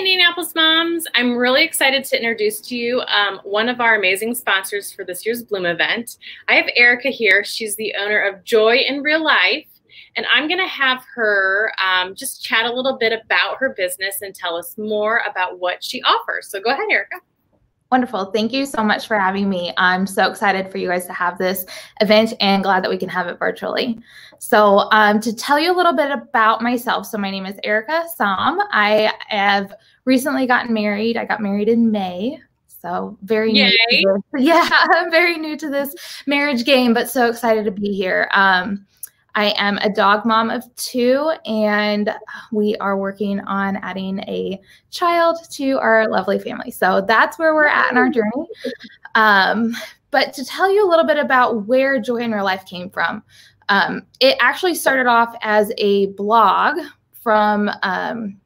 Indianapolis moms. I'm really excited to introduce to you um, one of our amazing sponsors for this year's Bloom event. I have Erica here. She's the owner of Joy in Real Life. And I'm going to have her um, just chat a little bit about her business and tell us more about what she offers. So go ahead, Erica. Wonderful. Thank you so much for having me. I'm so excited for you guys to have this event and glad that we can have it virtually. So, um, to tell you a little bit about myself, so my name is Erica Sahm. I have recently gotten married. I got married in May. So, very Yay. new. Yeah, I'm very new to this marriage game, but so excited to be here. Um, I am a dog mom of two, and we are working on adding a child to our lovely family. So that's where we're at in our journey. Um, but to tell you a little bit about where Joy in Real Life came from, um, it actually started off as a blog from um,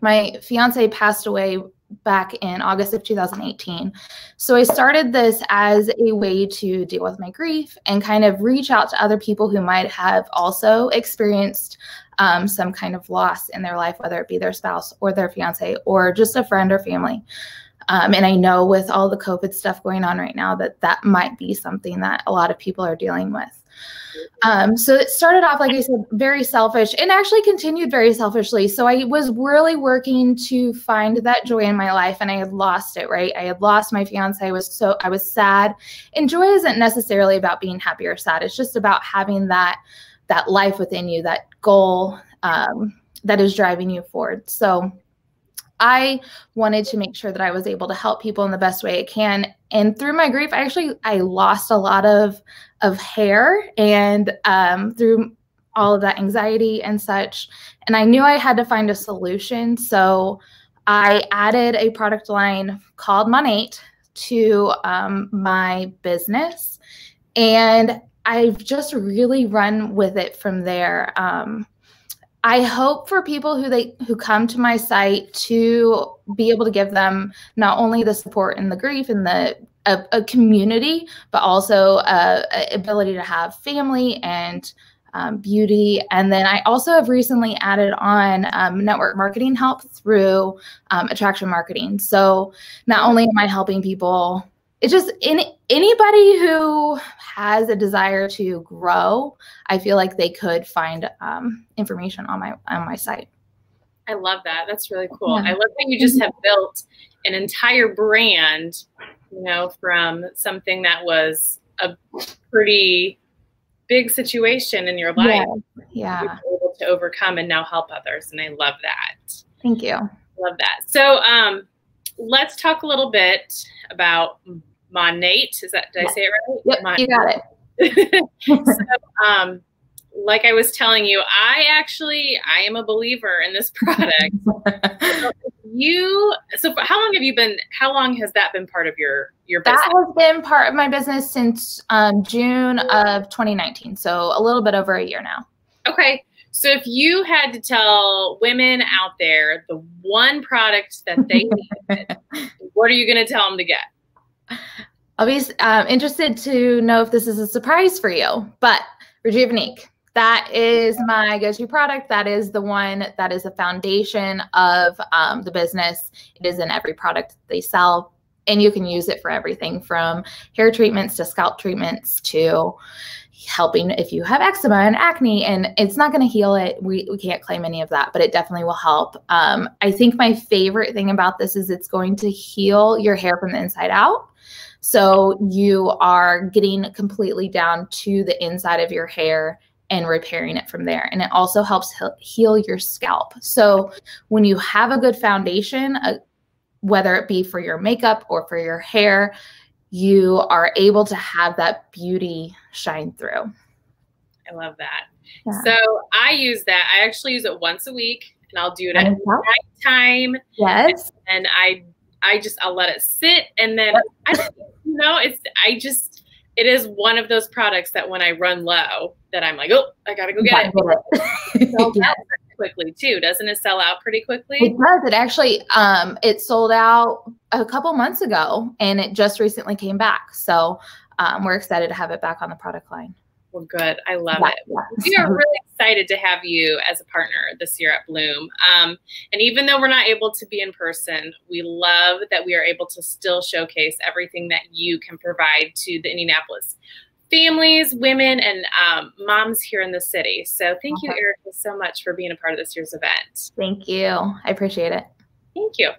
my fiance passed away back in August of 2018. So I started this as a way to deal with my grief and kind of reach out to other people who might have also experienced um, some kind of loss in their life, whether it be their spouse or their fiance or just a friend or family. Um, and I know with all the COVID stuff going on right now that that might be something that a lot of people are dealing with. Um, so it started off, like I said, very selfish and actually continued very selfishly. So I was really working to find that joy in my life and I had lost it, right? I had lost my fiance. I was so, I was sad. And joy isn't necessarily about being happy or sad. It's just about having that, that life within you, that goal um, that is driving you forward. So I wanted to make sure that I was able to help people in the best way I can. And through my grief, I actually I lost a lot of of hair, and um, through all of that anxiety and such, and I knew I had to find a solution. So I added a product line called Monat to um, my business, and I've just really run with it from there. Um, I hope for people who they who come to my site to be able to give them not only the support and the grief and the a, a community, but also a, a, ability to have family and um, beauty. And then I also have recently added on um, network marketing help through um, attraction marketing. So not only am I helping people it's just any anybody who has a desire to grow i feel like they could find um, information on my on my site. I love that. That's really cool. Yeah. i love that you just have built an entire brand you know from something that was a pretty big situation in your life yeah, yeah. able to overcome and now help others and i love that. Thank you. Love that. So um let's talk a little bit about Monat. Is that did I say it right? Yep, Mon- you got it. so, um, like I was telling you, I actually I am a believer in this product. so you so how long have you been? How long has that been part of your your business? That has been part of my business since um, June of 2019. So a little bit over a year now. Okay. So if you had to tell women out there the one product that they need, what are you going to tell them to get? I'll be um, interested to know if this is a surprise for you, but Rejuveniqe, that is my go-to product. That is the one that is the foundation of um, the business. It is in every product they sell, and you can use it for everything from hair treatments to scalp treatments to helping if you have eczema and acne and it's not going to heal it we, we can't claim any of that but it definitely will help um, i think my favorite thing about this is it's going to heal your hair from the inside out so you are getting completely down to the inside of your hair and repairing it from there. And it also helps heal your scalp. So when you have a good foundation, uh, whether it be for your makeup or for your hair, you are able to have that beauty shine through. I love that. Yeah. So I use that. I actually use it once a week and I'll do it at night time. Yes. And I I just I'll let it sit and then I you know it's I just it is one of those products that when I run low that I'm like oh I gotta go get it. yeah. Quickly too doesn't it sell out pretty quickly it does it actually um it sold out a couple months ago and it just recently came back so um, we're excited to have it back on the product line Well, good. I love yeah, it. Yeah. We are really excited to have you as a partner this year at Bloom. Um, and even though we're not able to be in person, we love that we are able to still showcase everything that you can provide to the Indianapolis families, women, and um, moms here in the city. So thank you, Erica, so much for being a part of this year's event. Thank you. I appreciate it. Thank you.